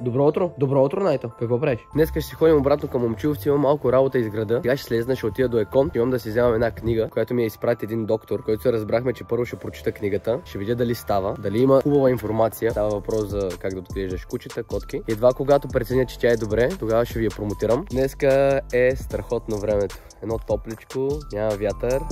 Добро утро. Добро утро, Найто. Какво правиш? Днес ще си ходим обратно към Момчиловци, имам малко работа из града. Сега ще слезна, ще отида до Екон. Имам да си вземам една книга, която ми е изпрати един доктор, който се разбрахме, че първо ще прочита книгата. Ще видя дали става, дали има хубава информация. Става въпрос за как да отглеждаш кучета, котки. Едва когато преценя, че тя е добре, тогава ще ви я промотирам. Днеска е страхотно времето. Едно топличко, няма вятър.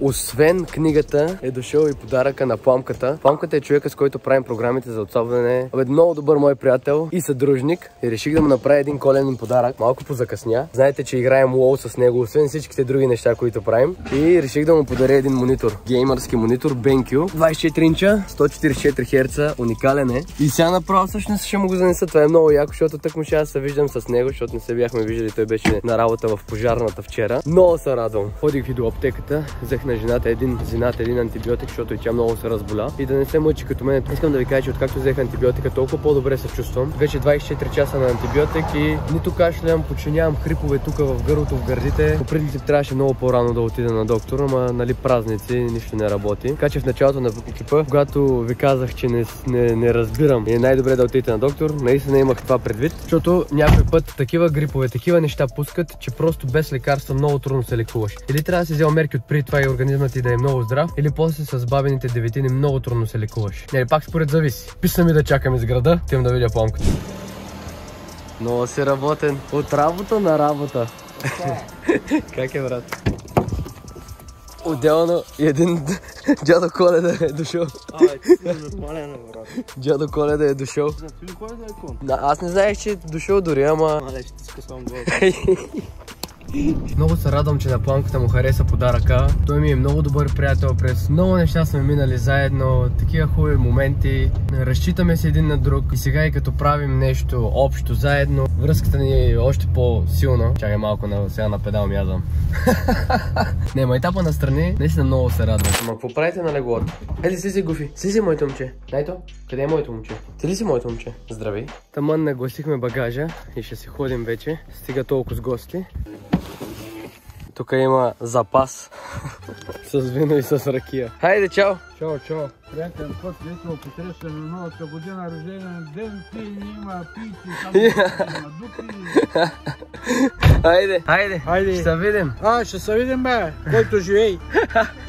Освен книгата е дошъл и подаръка на Пламката. Пламката е човека, с който правим програмите за отсобване. Абе, много добър мой приятел и съдружник. И реших да му направя един коленен подарък. Малко позакъсня. Знаете, че играем лоу с него, освен всичките други неща, които правим. И реших да му подаря един монитор. Геймърски монитор BenQ. 24 инча, 144 Hz, уникален е. И сега направо всъщност ще му го занеса. Това е много яко, защото тък му ще се виждам с него, защото не се бяхме виждали. Той беше на работа в пожарната вчера. Много се радвам. Ходих и до аптеката, взех на жената един зинат, един антибиотик, защото и тя много се разболя. И да не се мъчи като мен. Искам да ви кажа, че откакто взех антибиотика, толкова по-добре се чувствам. Вече 24 часа на антибиотик и нито кашлям, починявам хрипове тук в гърлото, в гърдите. По принцип трябваше много по-рано да отида на доктора, ама нали празници, нищо не работи. Така че в началото на екипа, когато ви казах, че не, не, не разбирам и е най-добре да отидете на доктор, наистина имах това предвид, защото някой път такива грипове, такива неща пускат, че просто без лекарства много трудно се лекуваш. Или трябва да си взел мерки от преди това и организмът ти да е много здрав, или после с бабените деветини много трудно се лекуваш. Не, пак според зависи. Писа ми да чакам из града, тим да видя пламката. Много си работен. От работа на работа. как е, брат? Отделно и един дядо Коледа е дошъл. Абе, ти си нормален, брат. Дядо Коледа е дошъл. Е кон? Да, аз не знаех, че е дошъл дори, ама... Мале, ще ти скъсвам глава. Много се радвам, че на планката му хареса подаръка. Той ми е много добър приятел. През много неща сме минали заедно. Такива хубави моменти. Разчитаме се един на друг. И сега и като правим нещо общо заедно, връзката ни е още по-силна. Чакай малко, на, сега на педал мязам. Не, ма етапа на страни, наистина много се радвам. Ма какво правите на леглото? Еди си си, Гуфи. Си си, моето момче. Найто, къде е моето момче? Ти ли си моето момче? Здравей. Таман нагласихме багажа и ще си ходим вече. Стига толкова с гости. Тук има запас с вино и с ракия. Хайде, чао! Чао, чао. Приятел, какво ти весело посрещане на новата година, рожден ден, ти има пийте, само има дупи. Хайде! Хайде! Хайде. Ще се видим! А, ще се видим, бе, който живей.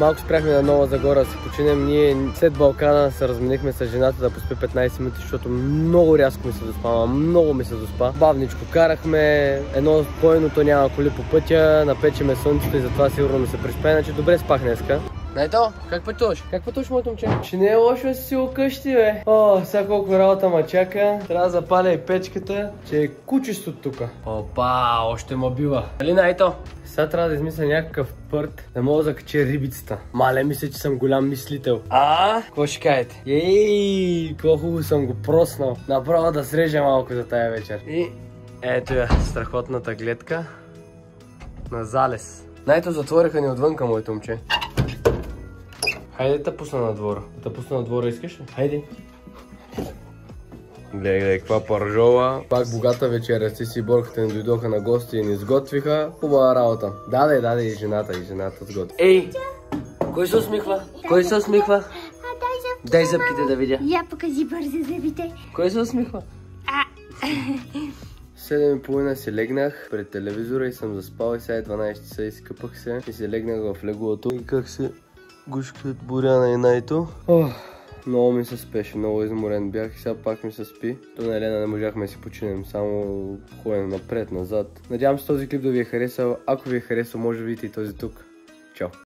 Малко спряхме на Нова Загора да се починем. Ние след Балкана се разменихме с жената да поспи 15 минути, защото много рязко ми се доспа, много ми се доспа. Бавничко карахме, едно спойно, то няма коли по пътя, напечеме слънцето и затова сигурно ми се приспа, иначе добре спах днеска. Найто, как пътуваш? Как пътуваш, моето момче? Ще не е лошо да си окъщи, бе. О, сега колко работа ма чака. Трябва да запаля и печката, че е кучесто тук. Опа, още ма бива. Нали, Найто? Сега трябва да измисля някакъв пърт, да мога да закача рибицата. Мале, мисля, че съм голям мислител. А? Какво ще кажете? Ей, какво хубаво съм го проснал. Направо да срежа малко за тая вечер. И ето я, страхотната гледка на залез. Найто затвориха ни отвънка, моето момче. Хайде да те пусна на двора. Да те пусна на двора, искаш ли? Хайде. Гледай, гледай, каква пържова. Пак богата вечеря. Си си борката ни дойдоха на гости и ни сготвиха. Хубава работа. Даде, даде и жената, и жената сготви. Ей! Кой се усмихва? Кой се усмихва? Дай зъбките. Да видя. Я покажи бързо зъбите. Кой се усмихва? А, 7.30 си легнах пред телевизора и съм заспал и сега е 12 часа и скъпах се и се легнах в леглото и как се гушкат Боряна и Найто. Много ми се спеше, много изморен бях и сега пак ми се спи. То на Елена не можахме да си починем, само ходим напред, назад. Надявам се този клип да ви е харесал. Ако ви е харесал, може да видите и този тук. Чао!